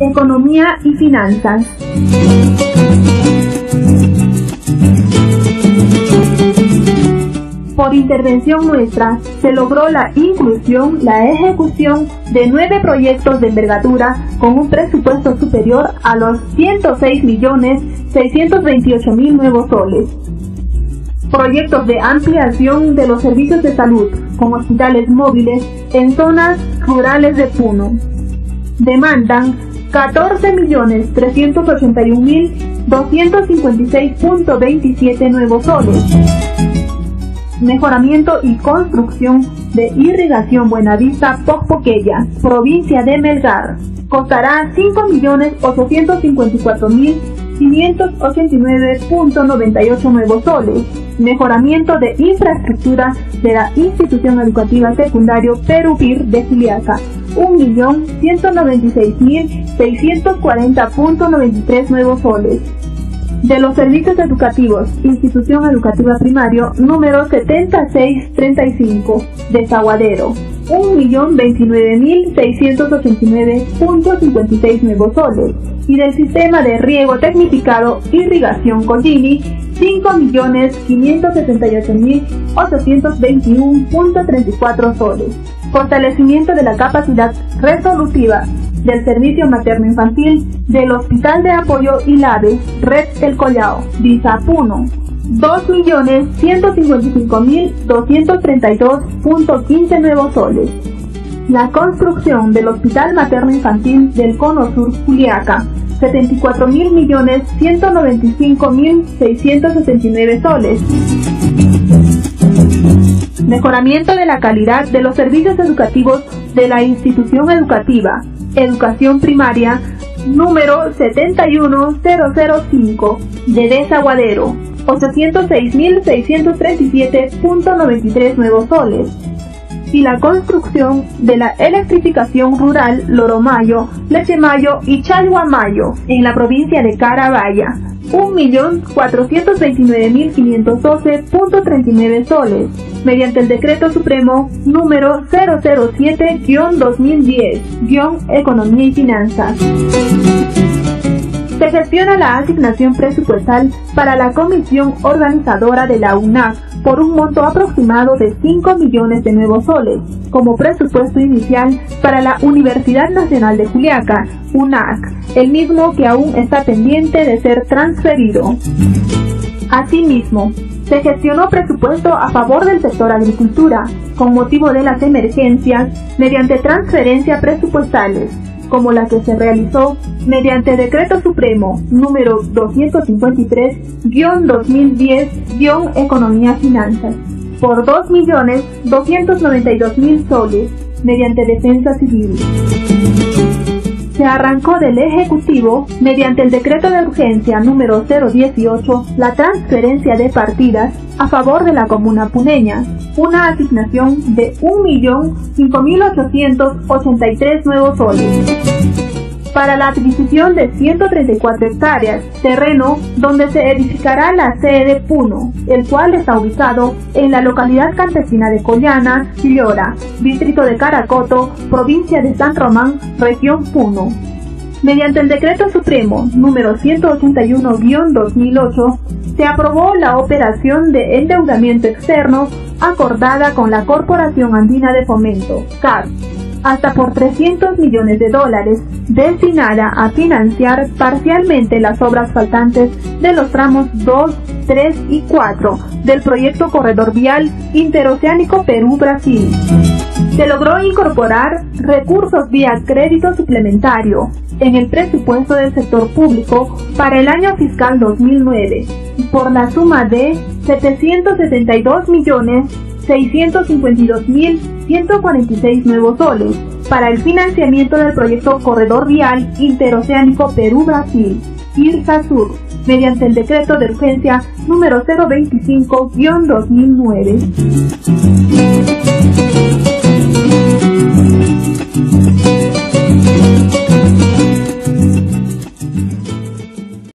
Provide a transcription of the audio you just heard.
Economía y finanzas. Por intervención nuestra, se logró la inclusión, la ejecución de nueve proyectos de envergadura con un presupuesto superior a los 106 millones 628 mil nuevos soles. Proyectos de ampliación de los servicios de salud con hospitales móviles en zonas rurales de Puno. Demandan 14.381.256.27 nuevos soles mejoramiento y construcción de irrigación Buenavista Pocpoqueya, provincia de Melgar. Costará 5.854.589.98 nuevos soles. Mejoramiento de infraestructura de la institución educativa secundario Perupir de Juliaca. 1.196.640.93 nuevos soles de los servicios educativos, institución educativa primario número 7635, Desaguadero, 1.029.689.56 nuevos soles, y del sistema de riego tecnificado Irrigación Collini, 5.578.821.34 soles. Fortalecimiento de la capacidad resolutiva del Servicio Materno Infantil del Hospital de Apoyo ILAVE, Red El Collao, Puno, 2.155.232.15 nuevos soles. La construcción del Hospital Materno Infantil del Cono Sur Juliaca, 74.195.669 soles. Mejoramiento de la calidad de los servicios educativos de la institución educativa, educación primaria, número 71005 de Desaguadero, 806.637.93 nuevos soles. Y la construcción de la electrificación rural Loromayo, Lechemayo y Chalhuamayo en la provincia de Carabaya, 1.429.512.39 soles, mediante el Decreto Supremo número 007-2010-Economía y Finanzas. Se gestiona la asignación presupuestal para la comisión organizadora de la UNAC por un monto aproximado de 5 millones de nuevos soles, como presupuesto inicial para la Universidad Nacional de Juliaca, UNAC, el mismo que aún está pendiente de ser transferido. Asimismo, se gestionó presupuesto a favor del sector agricultura, con motivo de las emergencias, mediante transferencias presupuestales, como la que se realizó mediante Decreto Supremo número 253-2010-Economía Finanzas, por 2.292.000 soles, mediante Defensa Civil se arrancó del Ejecutivo, mediante el decreto de urgencia número 018, la transferencia de partidas a favor de la comuna puneña, una asignación de 1.5883 nuevos soles para la adquisición de 134 hectáreas, terreno donde se edificará la sede de Puno, el cual está ubicado en la localidad campesina de Collana, Llora, distrito de Caracoto, provincia de San Román, región Puno. Mediante el Decreto Supremo número 181-2008, se aprobó la operación de endeudamiento externo acordada con la Corporación Andina de Fomento, CAR, hasta por 300 millones de dólares, destinada a financiar parcialmente las obras faltantes de los tramos 2, 3 y 4 del proyecto Corredor Vial Interoceánico Perú-Brasil. Se logró incorporar recursos vía crédito suplementario en el presupuesto del sector público para el año fiscal 2009 por la suma de 772 millones 652.146 nuevos soles para el financiamiento del proyecto Corredor Vial Interoceánico Perú-Brasil, IRSA-Sur, mediante el decreto de urgencia número 025-2009.